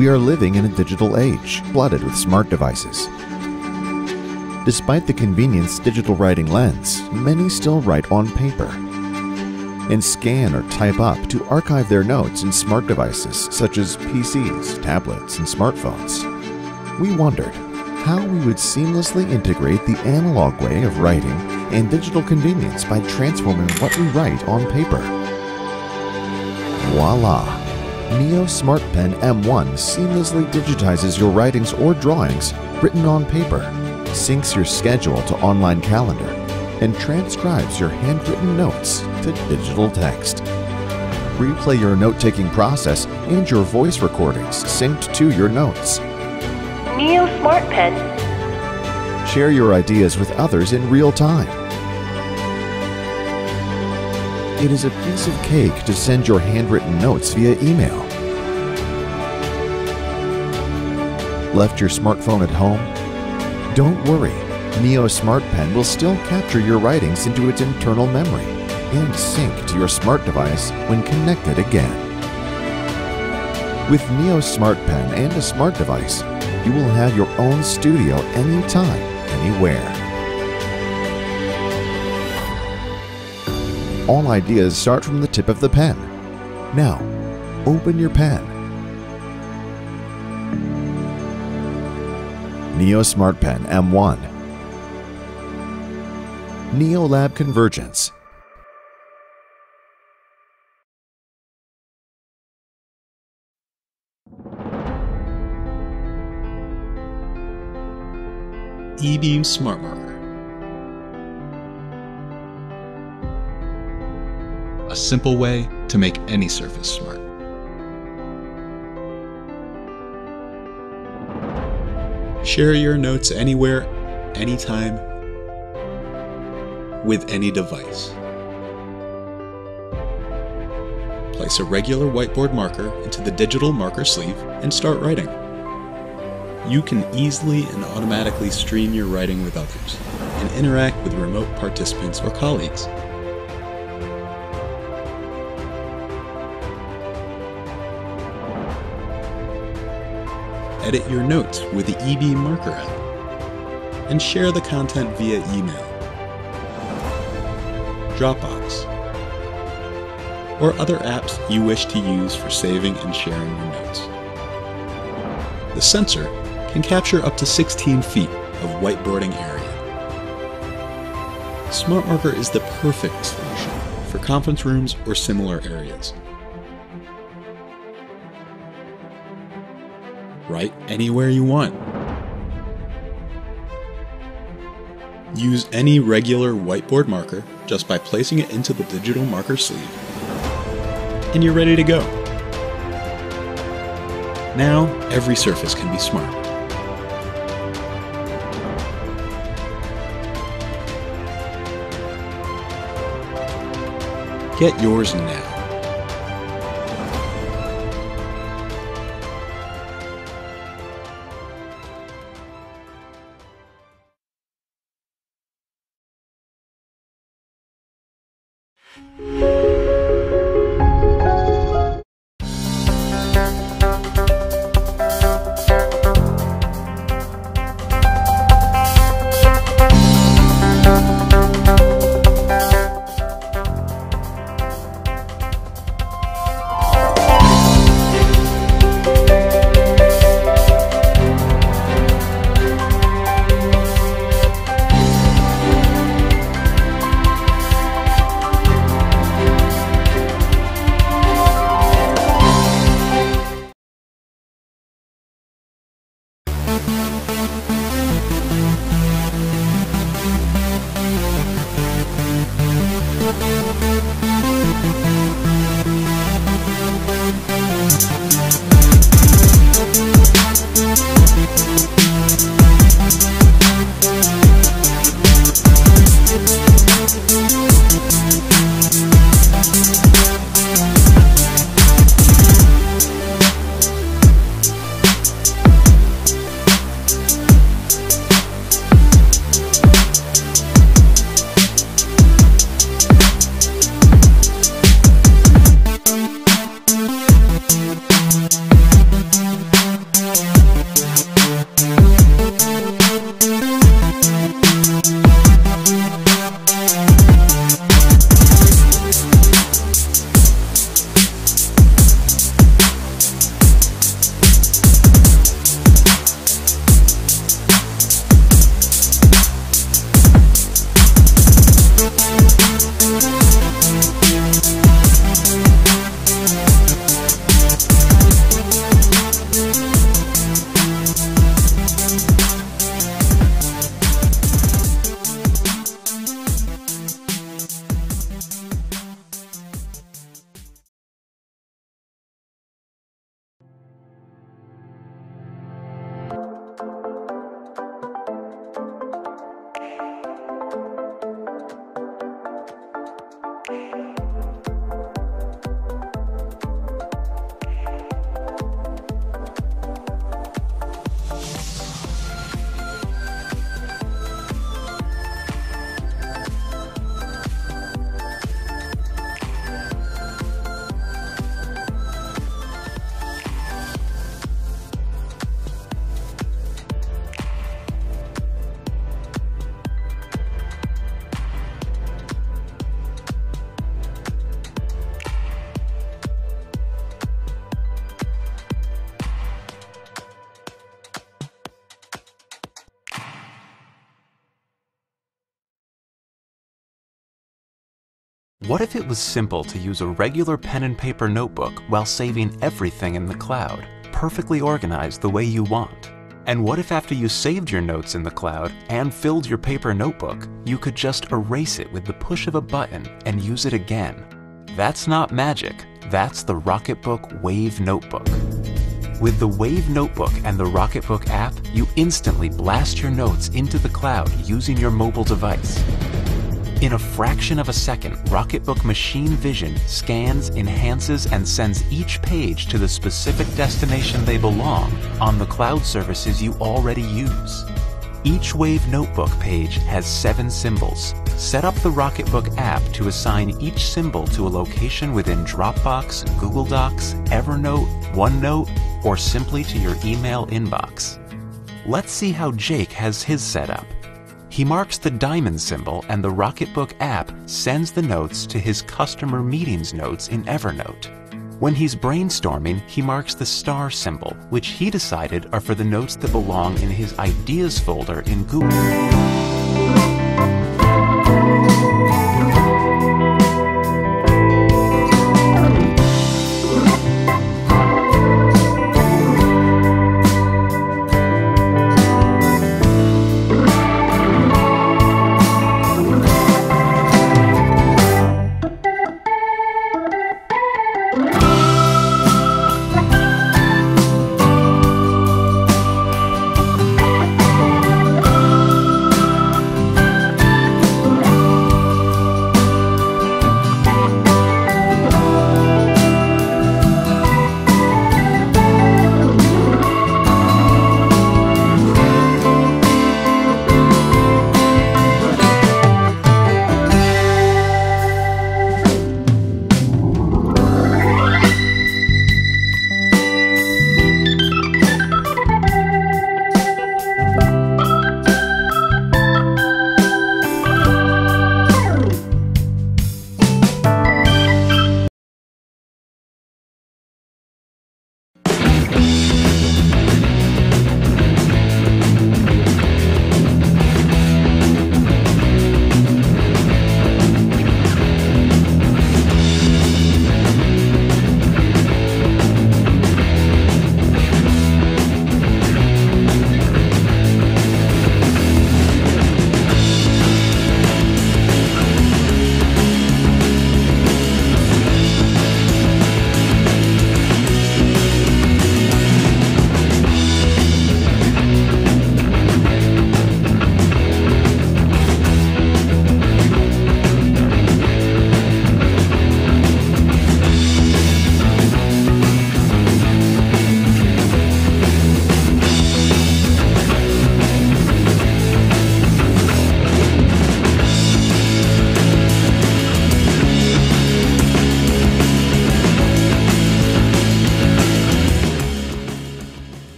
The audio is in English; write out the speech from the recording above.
We are living in a digital age, flooded with smart devices. Despite the convenience digital writing lends, many still write on paper and scan or type up to archive their notes in smart devices such as PCs, tablets, and smartphones. We wondered how we would seamlessly integrate the analog way of writing and digital convenience by transforming what we write on paper. Voila! Neo Smart Pen M1 seamlessly digitizes your writings or drawings written on paper, syncs your schedule to online calendar, and transcribes your handwritten notes to digital text. Replay your note-taking process and your voice recordings synced to your notes. Neo Smart Pen. Share your ideas with others in real time. It is a piece of cake to send your handwritten notes via email. Left your smartphone at home? Don't worry, Neo Smart Pen will still capture your writings into its internal memory and sync to your smart device when connected again. With Neo Smart Pen and a smart device, you will have your own studio anytime, anywhere. All ideas start from the tip of the pen. Now, open your pen. Neo Smart Pen M1 NeoLab Convergence eBeam Smart A simple way to make any surface smart. Share your notes anywhere, anytime, with any device. Place a regular whiteboard marker into the digital marker sleeve and start writing. You can easily and automatically stream your writing with others and interact with remote participants or colleagues. Edit your notes with the EB Marker app and share the content via email, Dropbox, or other apps you wish to use for saving and sharing your notes. The sensor can capture up to 16 feet of whiteboarding area. Smart Marker is the perfect solution for conference rooms or similar areas. Write anywhere you want. Use any regular whiteboard marker just by placing it into the digital marker sleeve. And you're ready to go. Now, every surface can be smart. Get yours now. What if it was simple to use a regular pen and paper notebook while saving everything in the cloud, perfectly organized the way you want? And what if after you saved your notes in the cloud and filled your paper notebook, you could just erase it with the push of a button and use it again? That's not magic, that's the Rocketbook Wave Notebook. With the Wave Notebook and the Rocketbook app, you instantly blast your notes into the cloud using your mobile device. In a fraction of a second, Rocketbook Machine Vision scans, enhances, and sends each page to the specific destination they belong on the cloud services you already use. Each Wave Notebook page has seven symbols. Set up the Rocketbook app to assign each symbol to a location within Dropbox, Google Docs, Evernote, OneNote, or simply to your email inbox. Let's see how Jake has his set up. He marks the diamond symbol and the Rocketbook app sends the notes to his customer meetings notes in Evernote. When he's brainstorming, he marks the star symbol, which he decided are for the notes that belong in his ideas folder in Google.